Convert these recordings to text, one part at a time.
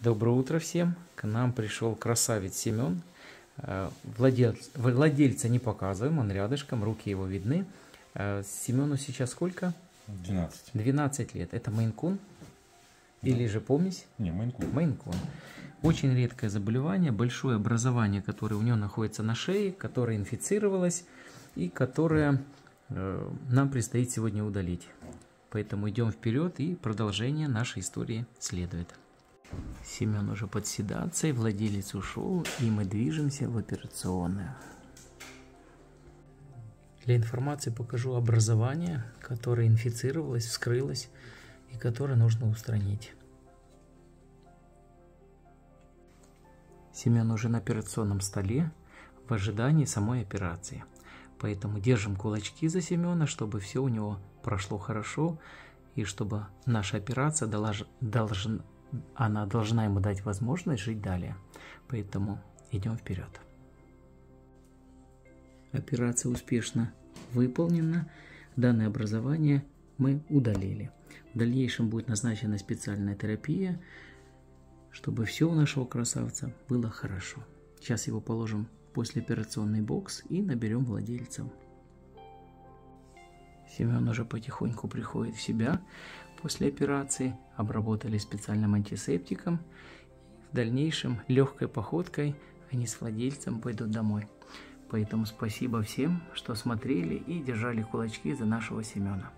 Доброе утро всем! К нам пришел красавец Семен. Э, Владелец, владельца не показываем, он рядышком, руки его видны. Э, Семену сейчас сколько? 12. 12 лет. Это мейнкун? Или же помесь? Не, Мейнкун. Мейнкун. Очень редкое заболевание, большое образование, которое у него находится на шее, которое инфицировалось и которое э, нам предстоит сегодня удалить. Поэтому идем вперед и продолжение нашей истории следует. Семен уже под седацией, владелец ушел, и мы движемся в операционную. Для информации покажу образование, которое инфицировалось, вскрылось и которое нужно устранить. Семен уже на операционном столе в ожидании самой операции. Поэтому держим кулачки за Семена, чтобы все у него прошло хорошо и чтобы наша операция должна она должна ему дать возможность жить далее. Поэтому идем вперед. Операция успешно выполнена. Данное образование мы удалили. В дальнейшем будет назначена специальная терапия, чтобы все у нашего красавца было хорошо. Сейчас его положим в послеоперационный бокс и наберем владельцев. Семен уже потихоньку приходит в себя после операции, обработали специальным антисептиком. В дальнейшем легкой походкой они с владельцем пойдут домой. Поэтому спасибо всем, что смотрели и держали кулачки за нашего Семена.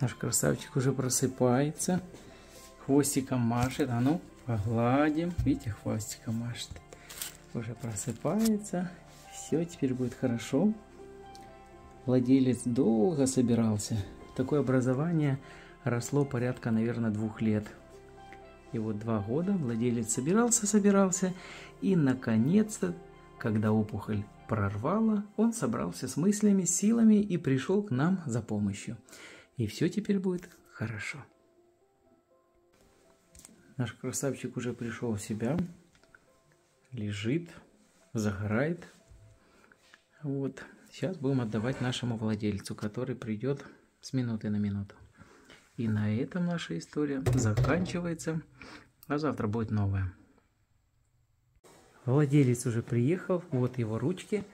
Наш красавчик уже просыпается, хвостиком машет, а ну погладим, видите, хвостиком машет. Уже просыпается, все, теперь будет хорошо. Владелец долго собирался. Такое образование росло порядка, наверное, двух лет. И вот два года владелец собирался, собирался, и наконец-то, когда опухоль прорвала, он собрался с мыслями, силами и пришел к нам за помощью. И все теперь будет хорошо. Наш красавчик уже пришел в себя, лежит, загорает. Вот. Сейчас будем отдавать нашему владельцу, который придет с минуты на минуту. И на этом наша история заканчивается, а завтра будет новая. Владелец уже приехал, вот его ручки.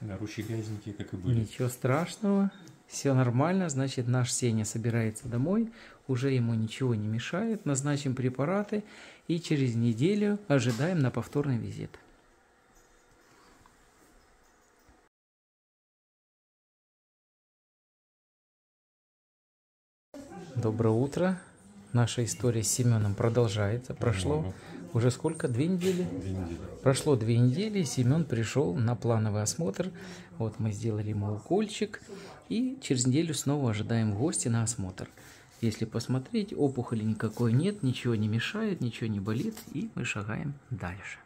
Да, ручки грязненькие, как и были. Ничего страшного, все нормально, значит наш Сеня собирается домой, уже ему ничего не мешает, назначим препараты и через неделю ожидаем на повторный визит. Доброе утро. Наша история с Семеном продолжается. Прошло Много. уже сколько? Две недели? Две недели. Прошло две недели, Семен пришел на плановый осмотр. Вот мы сделали ему укольчик. И через неделю снова ожидаем гости на осмотр. Если посмотреть, опухоли никакой нет, ничего не мешает, ничего не болит. И мы шагаем дальше.